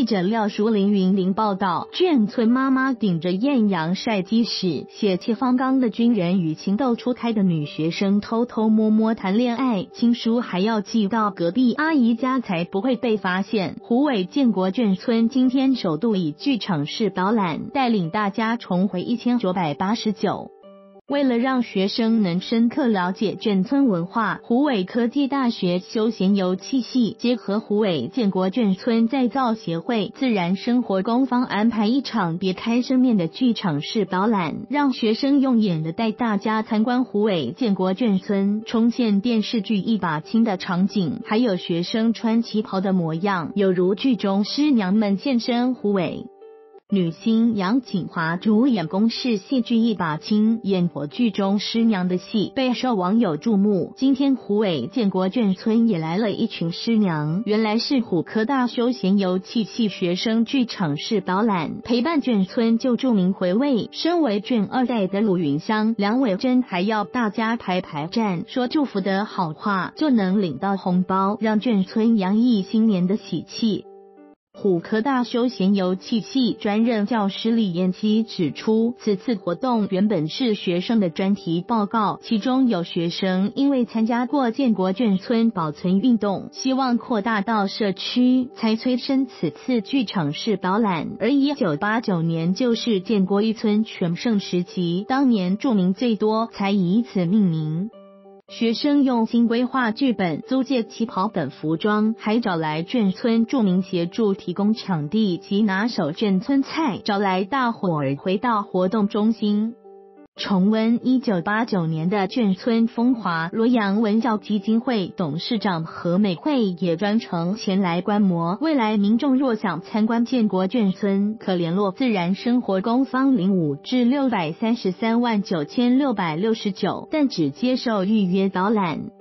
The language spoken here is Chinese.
记者廖淑玲云林报道，眷村妈妈顶着艳阳晒鸡屎，血气方刚的军人与情窦初开的女学生偷偷摸摸谈恋爱，亲书还要寄到隔壁阿姨家才不会被发现。胡伟建国眷村今天首度以剧场式导览，带领大家重回一千九百八十九。为了让学生能深刻了解眷村文化，湖北科技大学休闲游憩系结合湖北建国眷村再造协会自然生活工坊安排一场别开生面的剧场式导览，让学生用演的带大家参观湖北建国眷村，重现电视剧一把青的场景，还有学生穿旗袍的模样，有如剧中师娘们现身湖北。女星杨锦华主演公式戏剧《一把青》，演活剧中师娘的戏，备受网友注目。今天湖尾建国眷村也来了一群师娘，原来是虎科大休闲游戏系学生剧场式导览，陪伴眷村就著名回味。身为眷二代的鲁云香、梁伟珍还要大家排排站，说祝福的好。话，就能领到红包，让眷村洋溢新年的喜气。虎科大休闲游戏系专任教师李彦基指出，此次活动原本是学生的专题报告，其中有学生因为参加过建国眷村保存运动，希望扩大到社区，才催生此次剧场式导览。而一九八九年就是建国一村全盛时期，当年著名最多，才以此命名。学生用心规划剧本，租借旗袍等服装，还找来眷村著名协助提供场地及拿手眷村菜，找来大伙儿回到活动中心。重温一九八九年的眷村风华，罗阳文教基金会董事长何美惠也专程前来观摩。未来民众若想参观建国眷村，可联络自然生活工方零五至六百三十三万九千六百六十九，但只接受预约导览。